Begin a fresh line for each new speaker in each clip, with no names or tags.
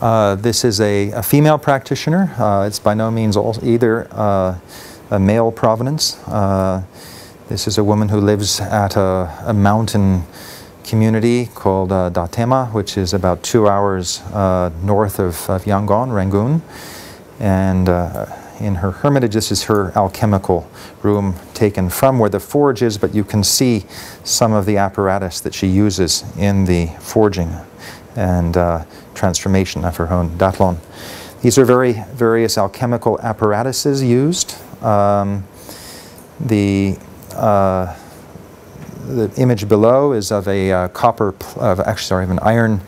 Uh, this is a, a female practitioner. Uh, it's by no means all, either uh, a male provenance. Uh, this is a woman who lives at a, a mountain community called uh, Datema, which is about two hours uh, north of, of, Yangon, Rangoon. And in her hermitage, this is her alchemical room taken from where the forge is, but you can see some of the apparatus that she uses in the forging and uh, transformation of her own datlon. These are very various alchemical apparatuses used. Um, the, uh, the image below is of a uh, copper, of actually sorry, of an iron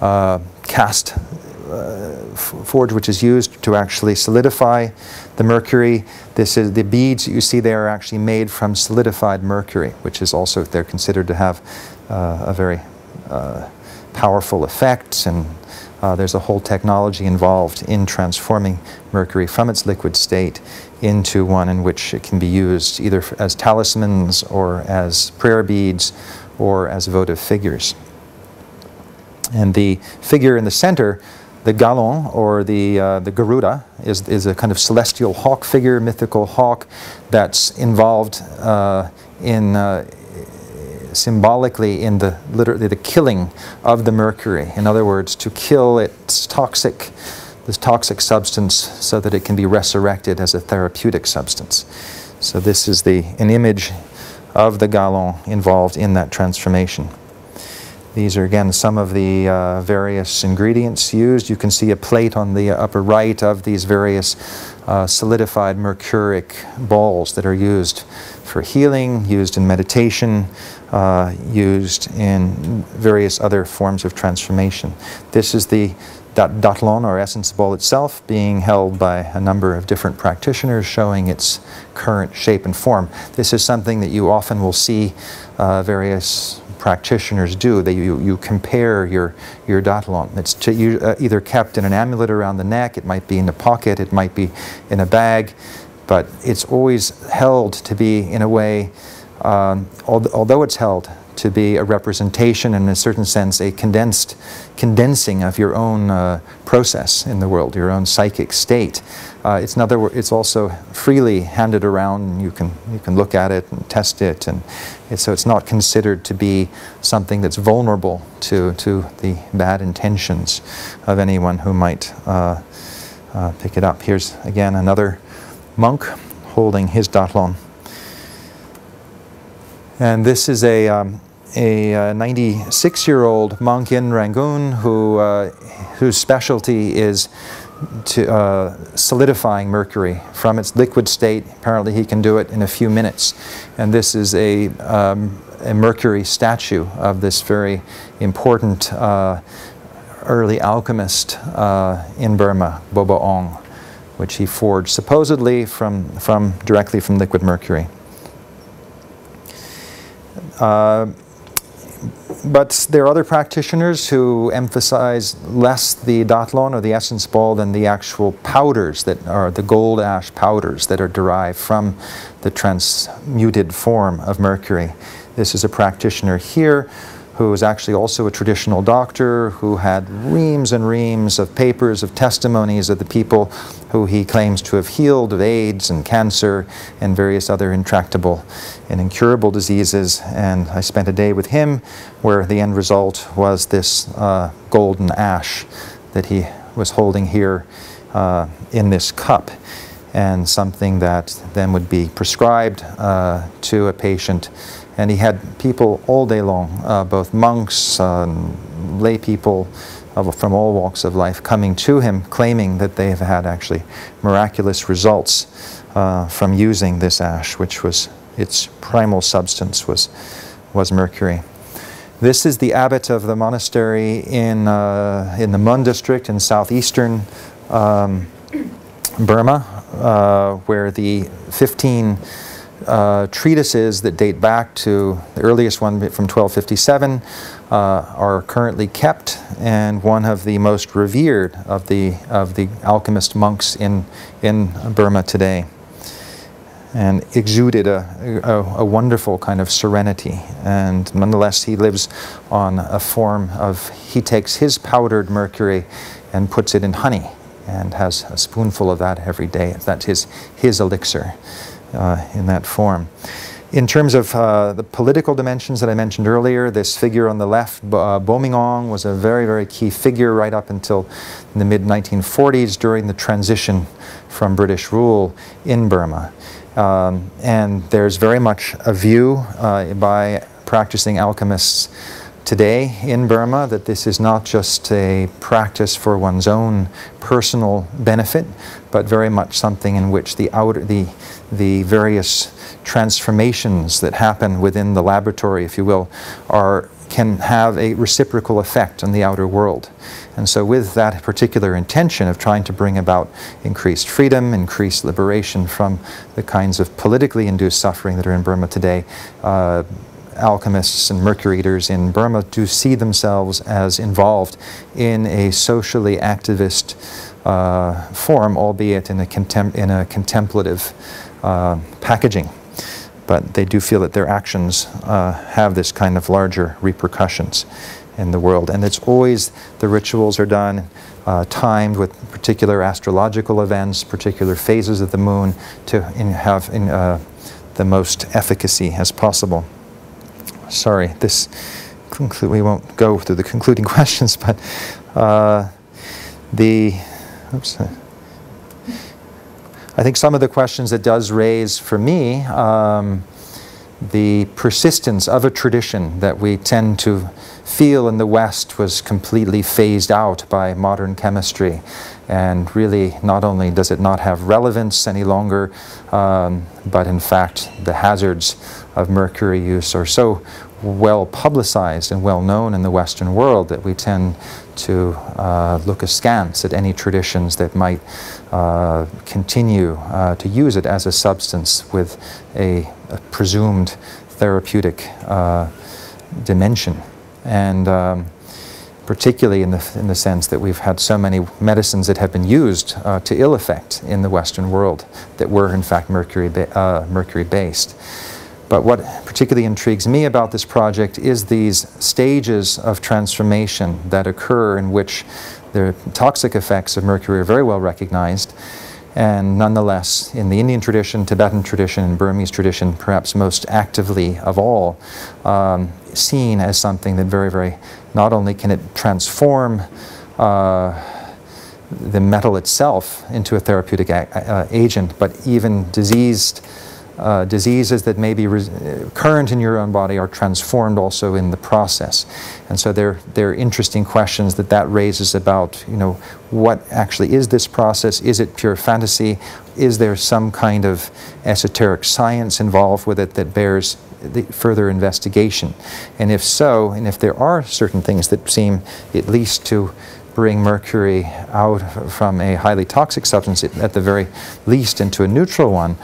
uh, cast uh, forge which is used to actually solidify the mercury. This is the beads that you see there are actually made from solidified mercury, which is also they're considered to have uh, a very powerful effects, and uh, there's a whole technology involved in transforming mercury from its liquid state into one in which it can be used either as talismans or as prayer beads or as votive figures. And the figure in the center the Galon, or the, uh, the Garuda, is, is a kind of celestial hawk figure, mythical hawk, that's involved uh, in uh, symbolically in the literally the killing of the mercury. In other words, to kill its toxic, this toxic substance so that it can be resurrected as a therapeutic substance. So this is the, an image of the Galon involved in that transformation. These are again some of the uh, various ingredients used. You can see a plate on the upper right of these various uh, solidified mercuric balls that are used for healing, used in meditation, uh, used in various other forms of transformation. This is the datlon or essence ball itself being held by a number of different practitioners showing its current shape and form. This is something that you often will see uh, various practitioners do. They, you, you compare your, your datlon. It's to, you, uh, either kept in an amulet around the neck, it might be in the pocket, it might be in a bag, but it's always held to be in a way, um, although it's held to be a representation and in a certain sense a condensed condensing of your own uh, process in the world, your own psychic state. Uh, it's another. It's also freely handed around. You can you can look at it and test it, and so it's not considered to be something that's vulnerable to to the bad intentions of anyone who might uh, uh pick it up. Here's again another monk holding his datlon. And this is a, um, a 96-year-old uh, monk in Rangoon who, uh, whose specialty is to uh, solidifying mercury from its liquid state. Apparently he can do it in a few minutes. And this is a, um, a mercury statue of this very important uh, early alchemist uh, in Burma, Bo Bo Aung, which he forged supposedly from, from directly from liquid mercury. But there are other practitioners who emphasize less the datlon or the essence ball than the actual powders that are the gold ash powders that are derived from the transmuted form of mercury. This is a practitioner here who was actually also a traditional doctor, who had reams and reams of papers of testimonies of the people who he claims to have healed of AIDS and cancer and various other intractable and incurable diseases. And I spent a day with him where the end result was this uh, golden ash that he was holding here uh, in this cup and something that then would be prescribed uh, to a patient and he had people all day long, uh, both monks, lay people from all walks of life coming to him claiming that they have had actually miraculous results uh, from using this ash, which was its primal substance was, was mercury. This is the abbot of the monastery in, uh, in the Mon district in southeastern um, Burma, uh, where the 15 uh, treatises that date back to the earliest one from 1257 uh, are currently kept and one of the most revered of the, of the alchemist monks in, in Burma today and exuded a, a, a, wonderful kind of serenity. And nonetheless, he lives on a form of, he takes his powdered mercury and puts it in honey and has a spoonful of that every day. That's his, his elixir uh, in that form. In terms of uh, the political dimensions that I mentioned earlier, this figure on the left, uh, Bhumibol, was a very, very key figure right up until the mid-1940s during the transition from British rule in Burma. Um, and there's very much a view uh, by practicing alchemists today in Burma that this is not just a practice for one's own personal benefit, but very much something in which the outer, the, the various transformations that happen within the laboratory, if you will, are can have a reciprocal effect on the outer world. And so with that particular intention of trying to bring about increased freedom, increased liberation from the kinds of politically induced suffering that are in Burma today, uh, alchemists and mercury eaters in Burma do see themselves as involved in a socially activist uh, form, albeit in a, contem in a contemplative uh, packaging. But they do feel that their actions uh, have this kind of larger repercussions in the world. And it's always, the rituals are done uh, timed with particular astrological events, particular phases of the moon to in have in, uh, the most efficacy as possible sorry, this we won't go through the concluding questions, but uh, the, oops, I think some of the questions it does raise for me, um, the persistence of a tradition that we tend to feel in the West was completely phased out by modern chemistry. And really, not only does it not have relevance any longer, um, but in fact, the hazards of mercury use are so well publicized and well known in the Western world that we tend to uh, look askance at any traditions that might uh, continue uh, to use it as a substance with a, a presumed therapeutic uh, dimension. And um, particularly in the, in the sense that we've had so many medicines that have been used uh, to ill effect in the Western world that were in fact mercury, ba uh, mercury based. But what particularly intrigues me about this project is these stages of transformation that occur in which the toxic effects of mercury are very well recognized. And nonetheless in the Indian tradition, Tibetan tradition, and Burmese tradition, perhaps most actively of all, um, seen as something that very, very, not only can it transform uh, the metal itself into a therapeutic uh, agent, but even diseased uh, diseases that may be current in your own body are transformed also in the process. And so there, there are interesting questions that that raises about, you know, what actually is this process? Is it pure fantasy? Is there some kind of esoteric science involved with it that bears further investigation? And if so, and if there are certain things that seem at least to bring mercury out from a highly toxic substance, at the very least into a neutral one,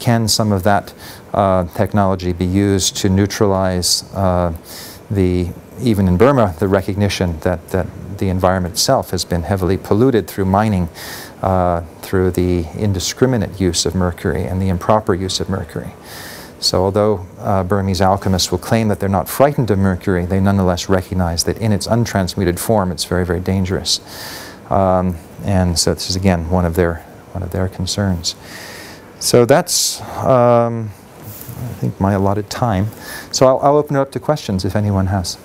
can some of that uh, technology be used to neutralize uh, the, even in Burma, the recognition that, that the environment itself has been heavily polluted through mining, uh, through the indiscriminate use of mercury and the improper use of mercury. So although uh, Burmese alchemists will claim that they're not frightened of mercury, they nonetheless recognize that in its untransmuted form, it's very, very dangerous. Um, and so this is again one of their, one of their concerns. So that's, um, I think, my allotted time. So I'll, I'll open it up to questions if anyone has.